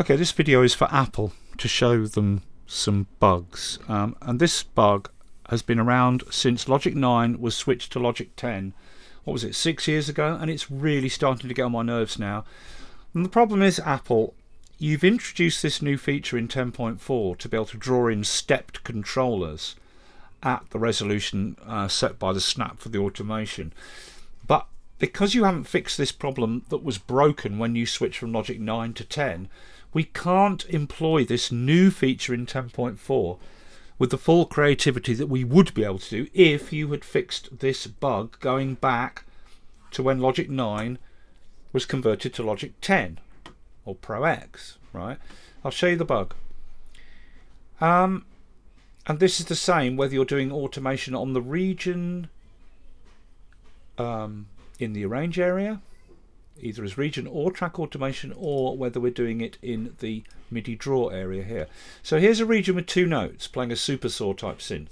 Okay, this video is for Apple to show them some bugs. Um, and this bug has been around since Logic 9 was switched to Logic 10. What was it, six years ago? And it's really starting to get on my nerves now. And the problem is, Apple, you've introduced this new feature in 10.4 to be able to draw in stepped controllers at the resolution uh, set by the snap for the automation. But because you haven't fixed this problem that was broken when you switched from Logic 9 to 10, we can't employ this new feature in 10.4 with the full creativity that we would be able to do if you had fixed this bug going back to when Logic 9 was converted to Logic 10 or Pro X, right? I'll show you the bug. Um, and this is the same whether you're doing automation on the region um, in the arrange area either as region or track automation or whether we're doing it in the MIDI draw area here. So here's a region with two notes playing a super saw type synth.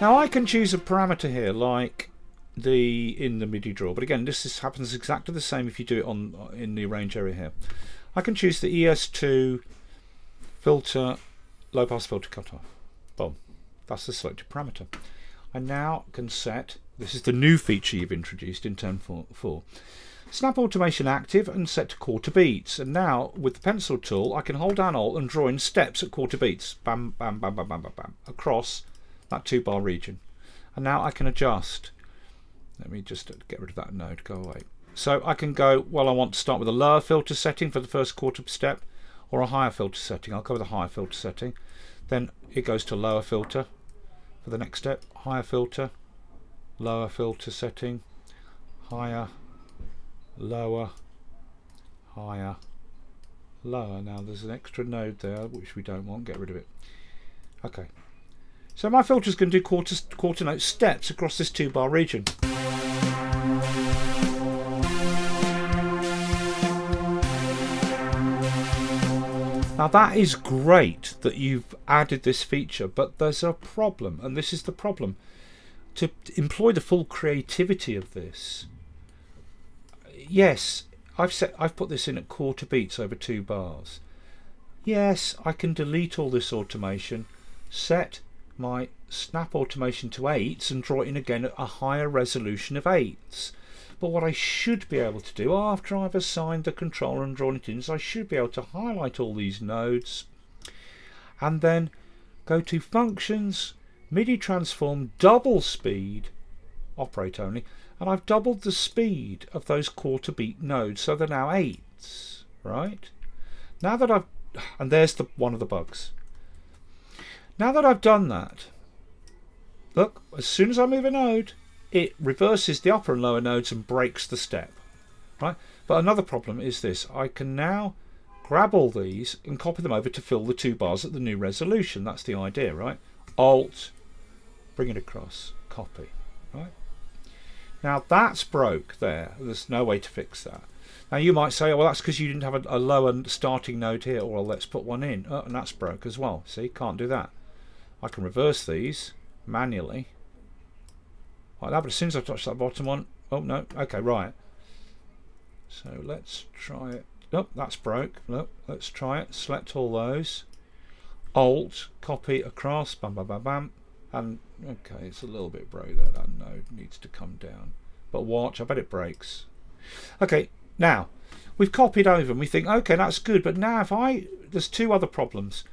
Now I can choose a parameter here like the in the MIDI draw but again this is, happens exactly the same if you do it on in the arrange area here. I can choose the ES2 filter low pass filter cutoff. Boom. That's the selected parameter. I now can set this is the new feature you've introduced in 10.4. Snap Automation active and set to quarter beats. And now with the pencil tool, I can hold down Alt and draw in steps at quarter beats. Bam, bam, bam, bam, bam, bam, bam, across that two bar region. And now I can adjust. Let me just get rid of that node, go away. So I can go, well, I want to start with a lower filter setting for the first quarter step or a higher filter setting. I'll go with a higher filter setting. Then it goes to lower filter for the next step, higher filter, lower filter setting, higher, lower, higher, lower. Now there's an extra node there which we don't want, get rid of it. Okay, so my filter's going to do quarter, quarter note steps across this two bar region. Now that is great that you've added this feature, but there's a problem, and this is the problem to employ the full creativity of this, yes, I've set I've put this in at quarter beats over two bars. Yes, I can delete all this automation, set my snap automation to eights and draw it in again at a higher resolution of eights. But what I should be able to do after I've assigned the controller and drawn it in is I should be able to highlight all these nodes and then go to functions MIDI transform double speed, operate only, and I've doubled the speed of those quarter beat nodes, so they're now eights, right? Now that I've, and there's the one of the bugs. Now that I've done that, look, as soon as I move a node, it reverses the upper and lower nodes and breaks the step, right? But another problem is this, I can now grab all these and copy them over to fill the two bars at the new resolution. That's the idea, right? Alt, bring it across, copy, right? Now that's broke there. There's no way to fix that. Now you might say, oh, well, that's because you didn't have a, a, lower starting node here. Well, let's put one in. Oh, and that's broke as well. See, can't do that. I can reverse these manually. Like that, but as soon as I touch that bottom one, oh, no, okay, right. So let's try it. Nope, that's broke. Look, let's try it. Select all those. Alt, copy across, bam, bam, bam, bam. And okay, it's a little bit broke there. That node needs to come down. But watch, I bet it breaks. Okay, now we've copied over and we think, okay, that's good. But now if I, there's two other problems.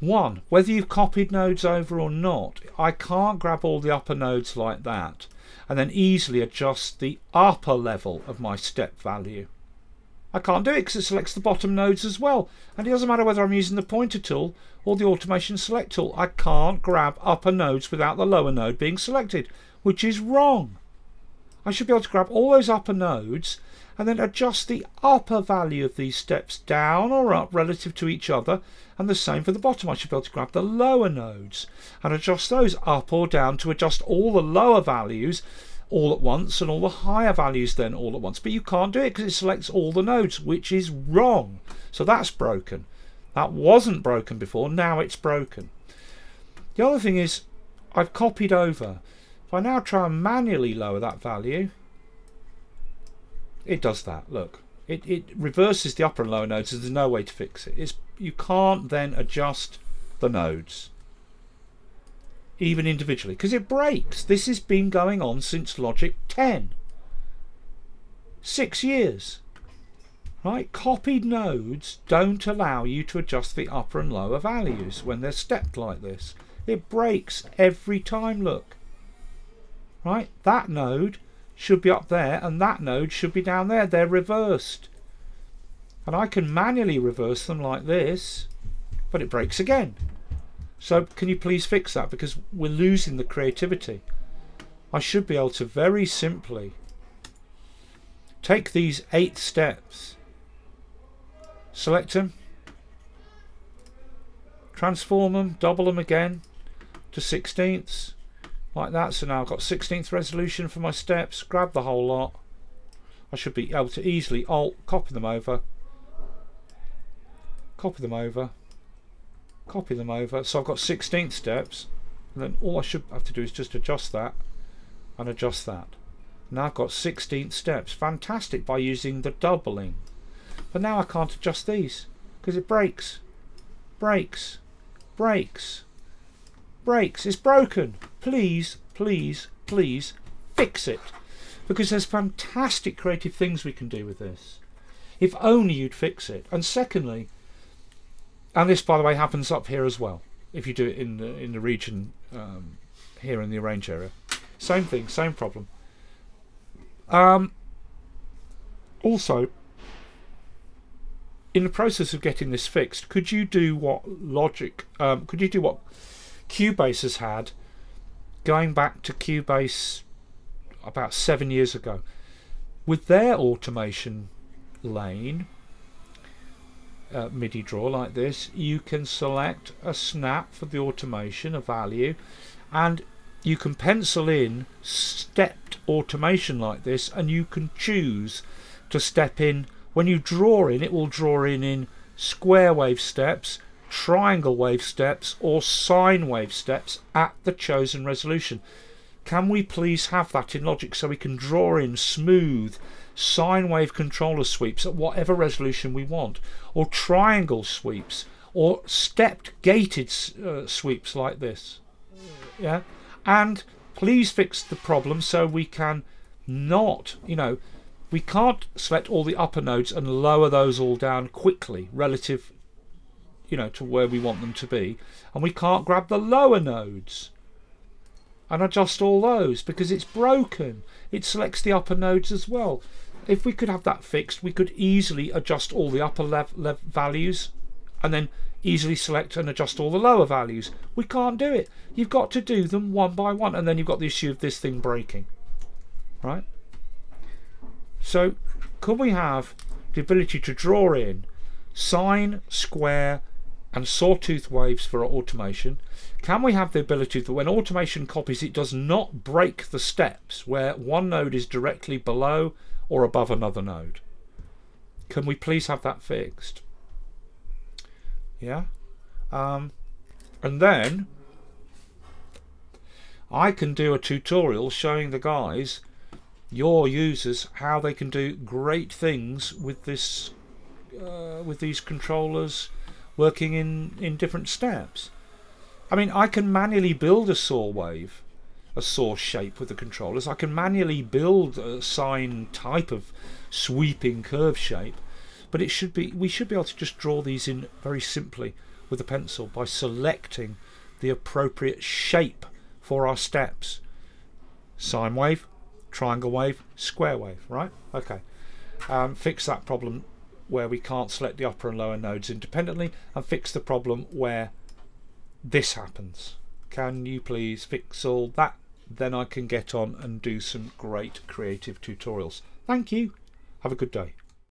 One, whether you've copied nodes over or not, I can't grab all the upper nodes like that and then easily adjust the upper level of my step value. I can't do it because it selects the bottom nodes as well. And it doesn't matter whether I'm using the pointer tool or the automation select tool. I can't grab upper nodes without the lower node being selected, which is wrong. I should be able to grab all those upper nodes and then adjust the upper value of these steps down or up relative to each other and the same for the bottom. I should be able to grab the lower nodes and adjust those up or down to adjust all the lower values all at once and all the higher values then all at once. But you can't do it because it selects all the nodes, which is wrong. So that's broken. That wasn't broken before, now it's broken. The other thing is I've copied over. If I now try and manually lower that value, it does that. Look, it, it reverses the upper and lower nodes. There's no way to fix it. It's, you can't then adjust the nodes even individually because it breaks. This has been going on since Logic 10. Six years. Right? Copied nodes don't allow you to adjust the upper and lower values when they're stepped like this. It breaks every time, look. Right? That node should be up there and that node should be down there. They're reversed. And I can manually reverse them like this, but it breaks again. So can you please fix that? Because we're losing the creativity. I should be able to very simply take these eight steps, select them, transform them, double them again to sixteenths, like that. So now I've got 16th resolution for my steps. Grab the whole lot. I should be able to easily alt copy them over. Copy them over copy them over. So I've got 16 steps and then all I should have to do is just adjust that and adjust that. Now I've got 16 steps. Fantastic by using the doubling. But now I can't adjust these because it breaks. Breaks. Breaks. Breaks. It's broken. Please, please, please fix it. Because there's fantastic creative things we can do with this. If only you'd fix it. And secondly, and this by the way happens up here as well, if you do it in the in the region um, here in the arrange area. Same thing, same problem. Um, also, in the process of getting this fixed, could you do what Logic, um, could you do what Cubase has had going back to Cubase about seven years ago. With their automation lane, uh, MIDI draw like this, you can select a snap for the automation, a value, and you can pencil in stepped automation like this, and you can choose to step in. When you draw in, it will draw in in square wave steps, triangle wave steps or sine wave steps at the chosen resolution. Can we please have that in Logic so we can draw in smooth sine wave controller sweeps at whatever resolution we want? Or triangle sweeps? Or stepped gated uh, sweeps like this? Yeah? And please fix the problem so we can not you know we can't select all the upper nodes and lower those all down quickly relative you know, to where we want them to be. And we can't grab the lower nodes and adjust all those because it's broken. It selects the upper nodes as well. If we could have that fixed, we could easily adjust all the upper lev lev values and then easily select and adjust all the lower values. We can't do it. You've got to do them one by one and then you've got the issue of this thing breaking. Right? So, could we have the ability to draw in sine, square, and sawtooth waves for automation? Can we have the ability that when automation copies it does not break the steps where one node is directly below or above another node? Can we please have that fixed? Yeah? Um, and then I can do a tutorial showing the guys, your users, how they can do great things with this, uh, with these controllers, working in, in different steps. I mean, I can manually build a saw wave, a saw shape with the controllers. I can manually build a sine type of sweeping curve shape, but it should be we should be able to just draw these in very simply with a pencil by selecting the appropriate shape for our steps. Sine wave, triangle wave, square wave, right? Okay. Um, fix that problem where we can't select the upper and lower nodes independently and fix the problem where this happens. Can you please fix all that? Then I can get on and do some great creative tutorials. Thank you. Have a good day.